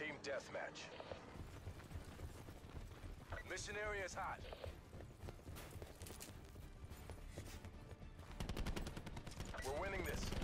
Team deathmatch. Mission area is hot. We're winning this.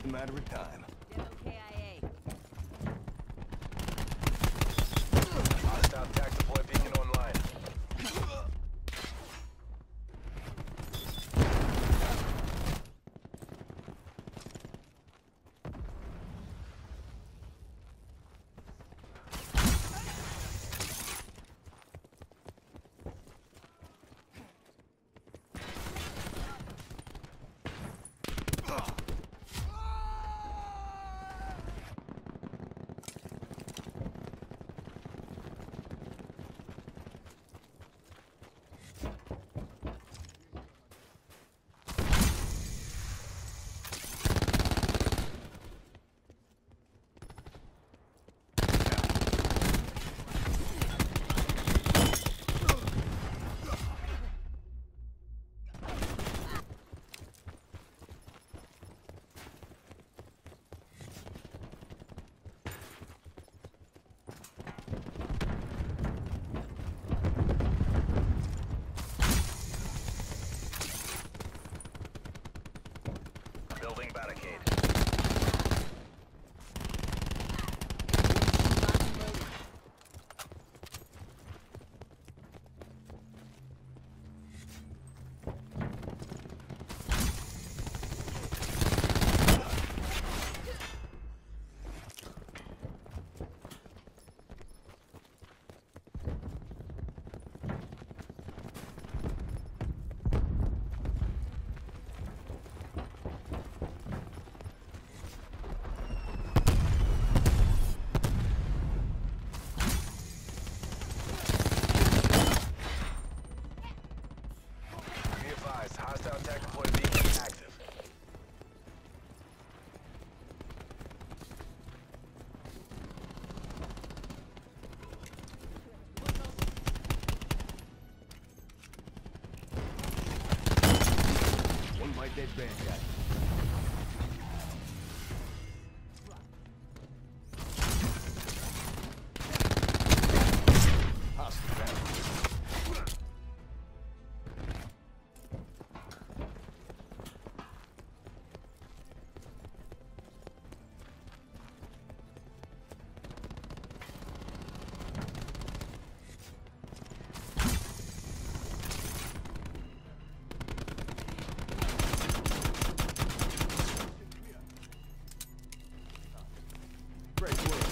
Just a matter of time. Guy. Great work.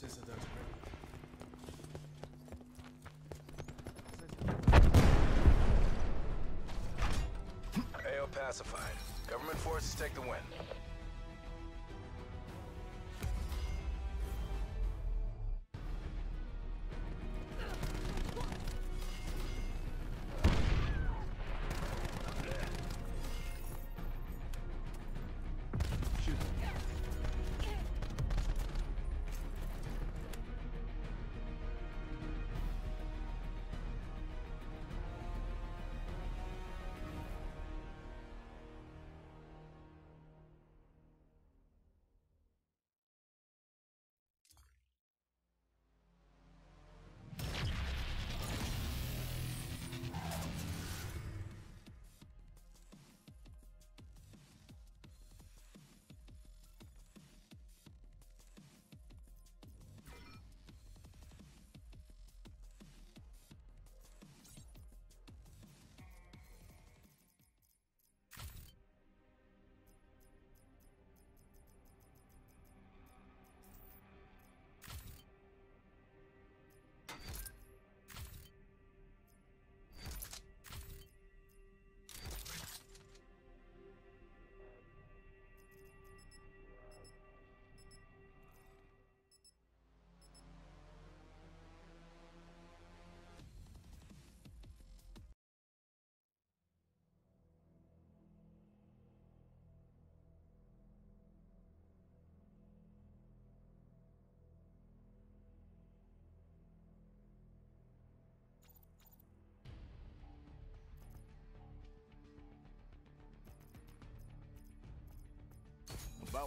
AO pacified. Government forces take the win.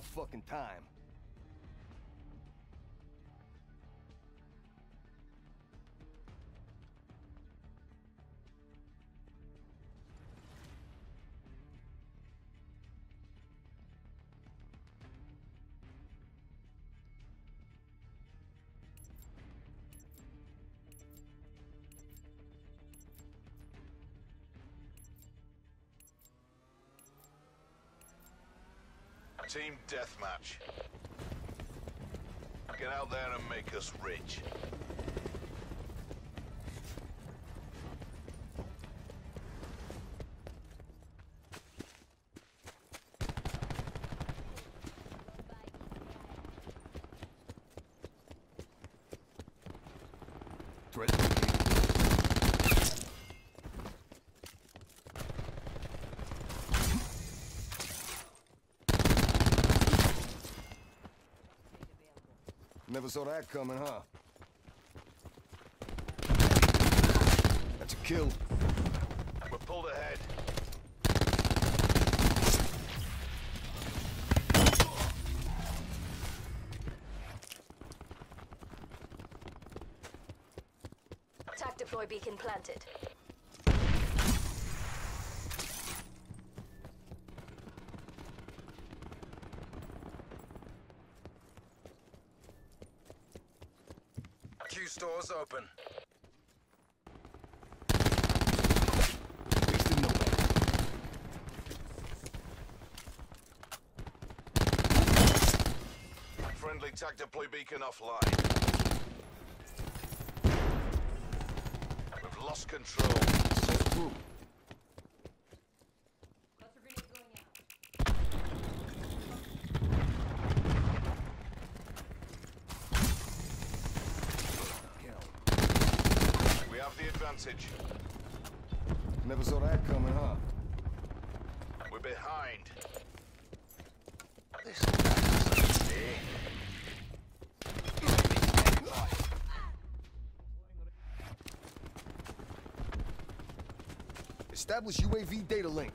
fucking time. Team deathmatch. Get out there and make us rich. Threat. Never saw that coming, huh? That's a kill. We're pulled ahead. Attack deploy beacon planted. Q stores open. Friendly TAC deploy beacon offline. We've lost control. Advantage. Never saw that coming, huh? We're behind. This Establish UAV data link.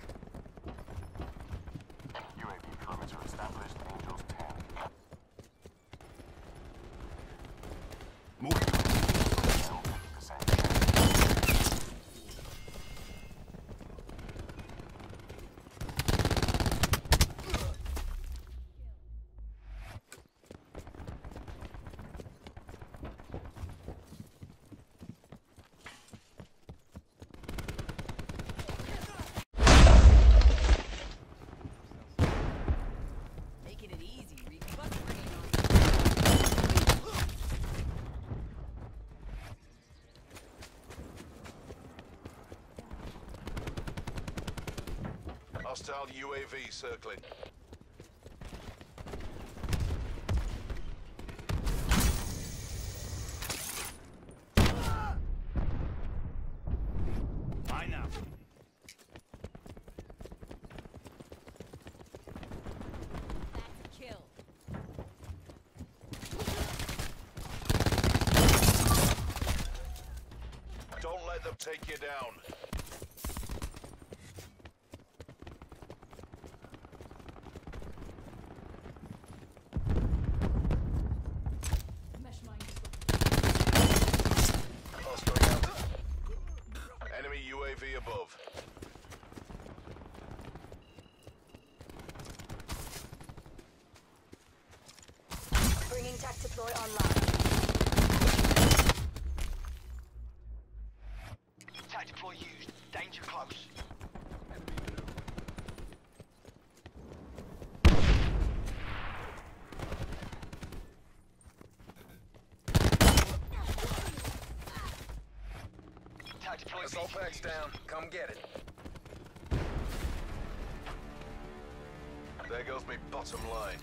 Hostile UAV circling. I know. That's a kill. Don't let them take you down. Deploy online. Tac deploy used. Danger close. Deploy Assault packs down. Come get it. There goes me bottom line.